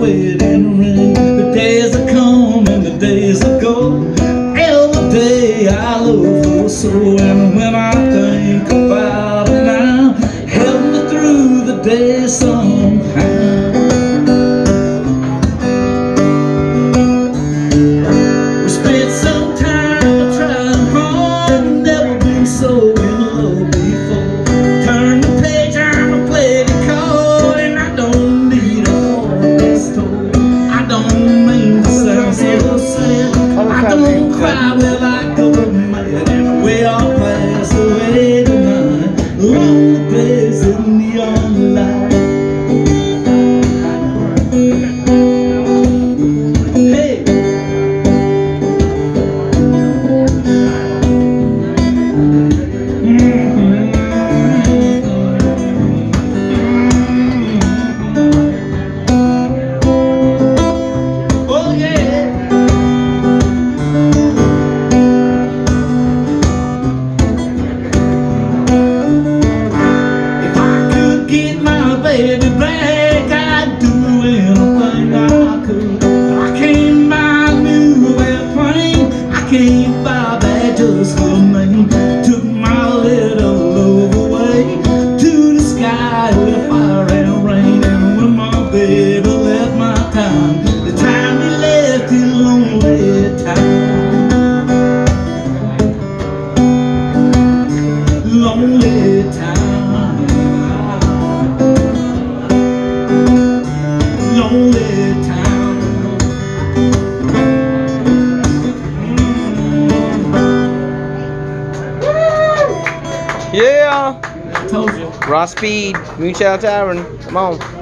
wait and rain The days that come and the days that go And the day I love you so And when I I will. Baby I'd do anything I could. I can't buy new I can't buy just. Took my little love away to the sky with fire and rain. And when my baby left my town, the time he left his lonely town. lonely town. Told you. Ross Pead, Moonshadow Tavern. Come on.